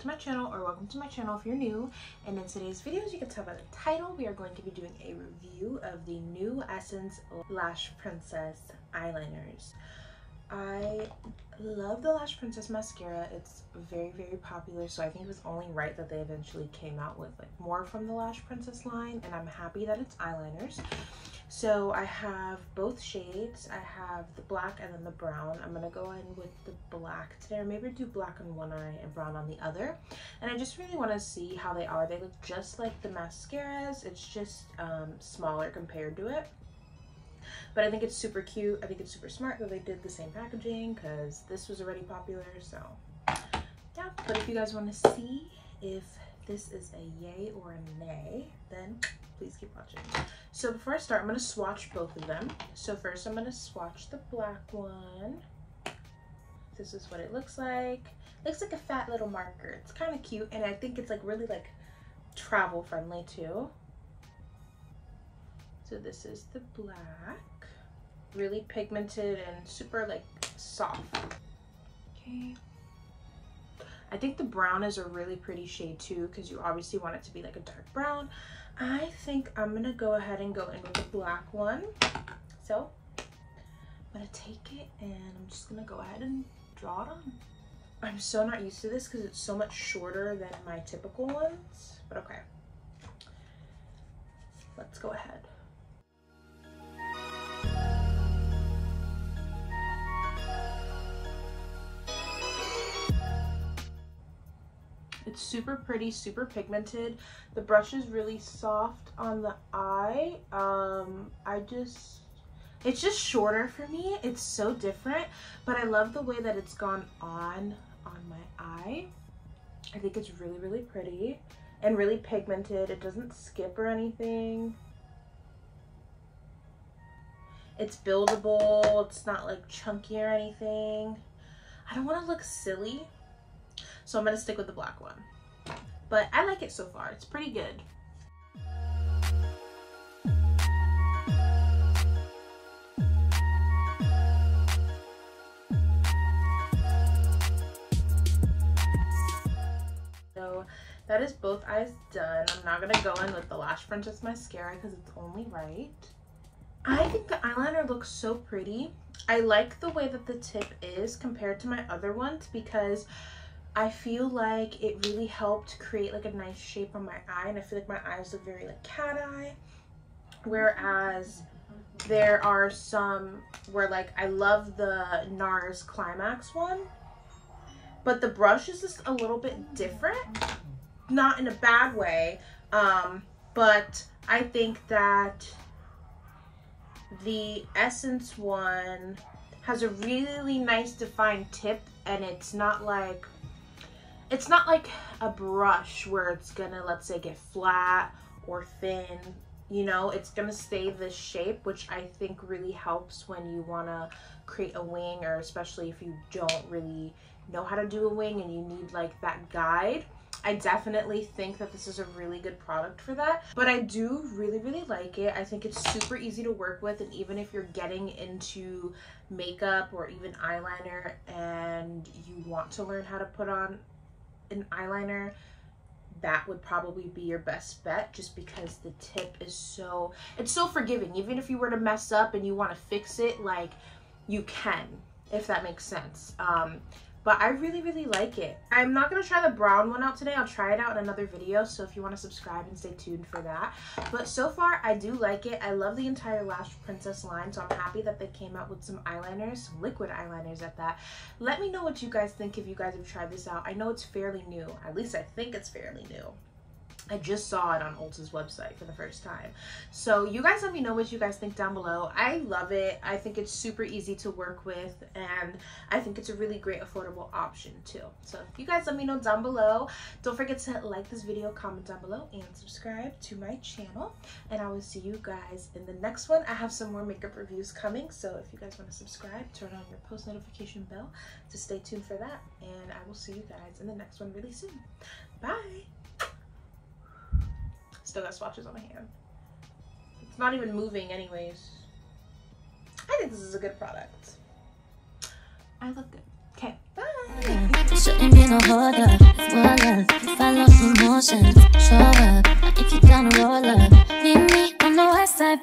To my channel or welcome to my channel if you're new. And in today's video, as you can tell by the title, we are going to be doing a review of the new Essence Lash Princess eyeliners. I love the Lash Princess mascara. It's very, very popular. So I think it was only right that they eventually came out with like more from the Lash Princess line. And I'm happy that it's eyeliners. So I have both shades. I have the black and then the brown. I'm gonna go in with the black today, or maybe do black on one eye and brown on the other. And I just really wanna see how they are. They look just like the mascaras. It's just um, smaller compared to it. But I think it's super cute. I think it's super smart that they did the same packaging because this was already popular. So yeah, but if you guys wanna see if this is a yay or a nay, then please keep watching. So before I start, I'm gonna swatch both of them. So first I'm gonna swatch the black one. This is what it looks like. looks like a fat little marker. It's kind of cute and I think it's like really like travel friendly too. So this is the black. Really pigmented and super like soft. Okay. I think the brown is a really pretty shade too because you obviously want it to be like a dark brown. I think I'm gonna go ahead and go in with the black one. So I'm gonna take it and I'm just gonna go ahead and draw it on. I'm so not used to this because it's so much shorter than my typical ones, but okay. Let's go ahead. It's super pretty, super pigmented. The brush is really soft on the eye. Um, I just, it's just shorter for me. It's so different, but I love the way that it's gone on on my eye. I think it's really, really pretty and really pigmented. It doesn't skip or anything. It's buildable. It's not like chunky or anything. I don't want to look silly, so I'm to stick with the black one. But I like it so far. It's pretty good. So that is both eyes done. I'm not to go in with the Lash Princess mascara because it's only right. I think the eyeliner looks so pretty. I like the way that the tip is compared to my other ones because I feel like it really helped create like a nice shape on my eye and I feel like my eyes look very like cat eye whereas there are some where like I love the NARS Climax one but the brush is just a little bit different. Not in a bad way um but I think that the Essence one has a really nice defined tip and it's not like it's not like a brush where it's gonna, let's say, get flat or thin. You know, it's gonna stay this shape, which I think really helps when you wanna create a wing or especially if you don't really know how to do a wing and you need like that guide. I definitely think that this is a really good product for that. But I do really, really like it. I think it's super easy to work with. And even if you're getting into makeup or even eyeliner and you want to learn how to put on an eyeliner, that would probably be your best bet just because the tip is so, it's so forgiving. Even if you were to mess up and you want to fix it, like you can, if that makes sense. Um, but I really, really like it. I'm not to try the brown one out today. I'll try it out in another video. So if you want to subscribe and stay tuned for that. But so far, I do like it. I love the entire Lash Princess line. So I'm happy that they came out with some eyeliners, some liquid eyeliners at that. Let me know what you guys think if you guys have tried this out. I know it's fairly new. At least I think it's fairly new. I just saw it on Ulta's website for the first time. So you guys let me know what you guys think down below. I love it. I think it's super easy to work with and I think it's a really great affordable option too. So you guys let me know down below. Don't forget to like this video, comment down below and subscribe to my channel. And I will see you guys in the next one. I have some more makeup reviews coming. So if you guys want to subscribe, turn on your post notification bell to stay tuned for that. And I will see you guys in the next one really soon. Bye. Still got swatches on my hand. It's not even moving anyways. I think this is a good product. I look good. Okay, bye. Shouldn't be no holder. Roll up. Emotions. Show up. If you gonna roll up. Meet me on the west side,